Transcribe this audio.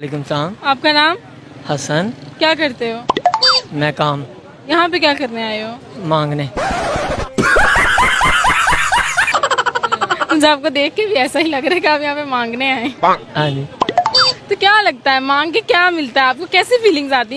वालेकुम सलाम आपका नाम? हसन। क्या करते हो? मैं काम। यहाँ पे क्या करने आए हो? मांगने। मुझे आपको देख के भी ऐसा ही लग रहा है कि आप यहाँ पे मांगने आए। हाँ जी। तो क्या लगता है मांग के क्या मिलता है? आपको कैसी फीलिंग्स आती है?